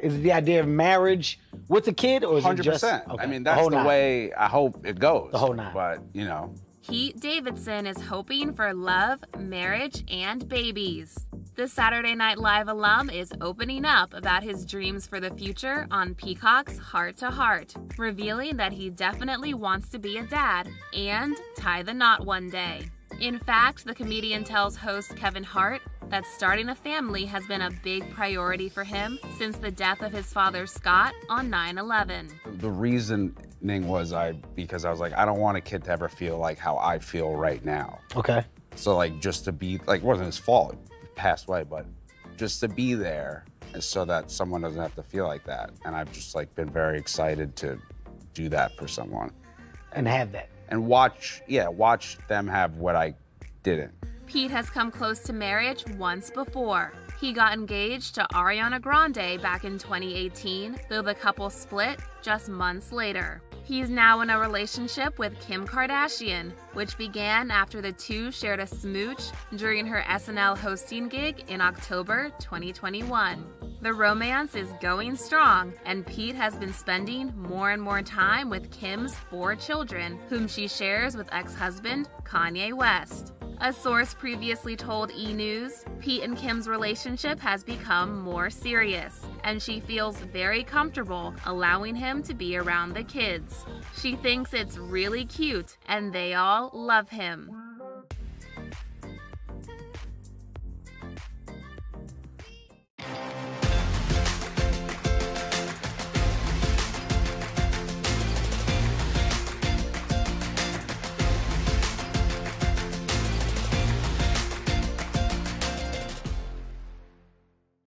Is it the idea of marriage with a kid, or is Hundred it just? percent. okay, I mean, that's whole the way I hope it goes. The whole nine. But you know, Pete Davidson is hoping for love, marriage, and babies. The Saturday Night Live alum is opening up about his dreams for the future on Peacock's Hart to Heart, revealing that he definitely wants to be a dad and tie the knot one day. In fact, the comedian tells host Kevin Hart that starting a family has been a big priority for him since the death of his father Scott on 9 11. the reasoning was I because I was like, I don't want a kid to ever feel like how I feel right now. Okay. So like just to be like it wasn't his fault, he passed away, but just to be there so that someone doesn't have to feel like that. And I've just like been very excited to do that for someone. And have that. And watch, yeah, watch them have what I didn't. Pete has come close to marriage once before. He got engaged to Ariana Grande back in 2018, though the couple split just months later. He's now in a relationship with Kim Kardashian, which began after the two shared a smooch during her SNL hosting gig in October 2021. The romance is going strong, and Pete has been spending more and more time with Kim's four children, whom she shares with ex husband Kanye West. A source previously told E! News, Pete and Kim's relationship has become more serious, and she feels very comfortable allowing him to be around the kids. She thinks it's really cute, and they all love him.